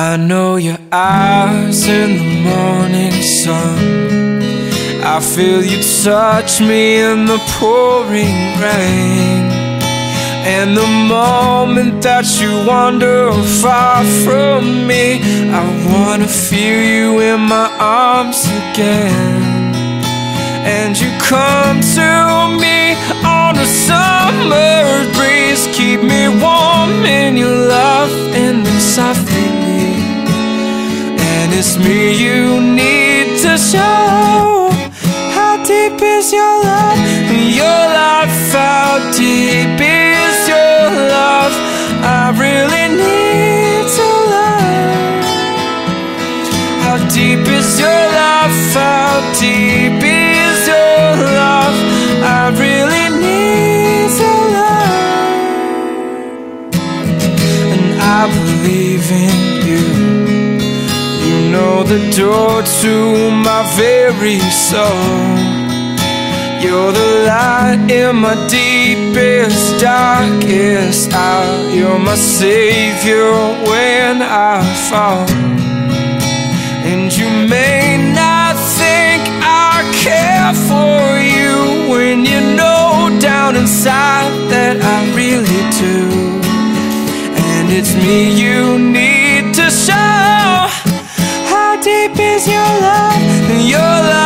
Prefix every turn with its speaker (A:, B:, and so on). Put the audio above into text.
A: I know your eyes in the morning sun. I feel you touch me in the pouring rain. And the moment that you wander far from me, I wanna feel you in my arms again. And you come to it's me you need to show. How deep is your love? Your love, how deep is your love? I really need to learn. How deep is your love? How deep is your love? I really need to learn. And I believe in know the door to my very soul. You're the light in my deepest, darkest hour. You're my savior when I fall. And you may not think I care for you when you know down inside that I really do. And it's me you is your love, then your love.